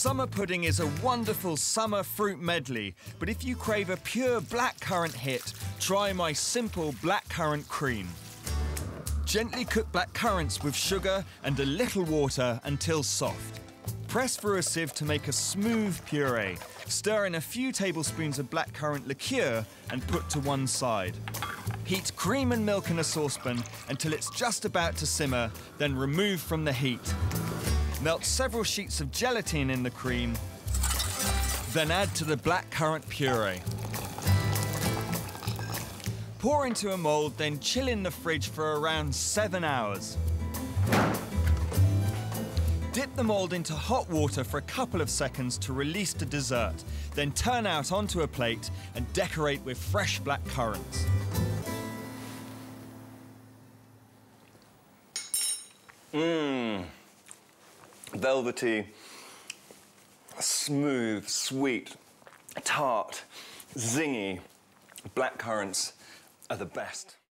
Summer pudding is a wonderful summer fruit medley, but if you crave a pure blackcurrant hit, try my simple blackcurrant cream. Gently cook black currants with sugar and a little water until soft. Press through a sieve to make a smooth puree. Stir in a few tablespoons of blackcurrant liqueur and put to one side. Heat cream and milk in a saucepan until it's just about to simmer, then remove from the heat. Melt several sheets of gelatin in the cream, then add to the blackcurrant puree. Pour into a mould, then chill in the fridge for around seven hours. Dip the mould into hot water for a couple of seconds to release the dessert, then turn out onto a plate and decorate with fresh black currants. Mmm. Velvety, smooth, sweet, tart, zingy. Black currants are the best.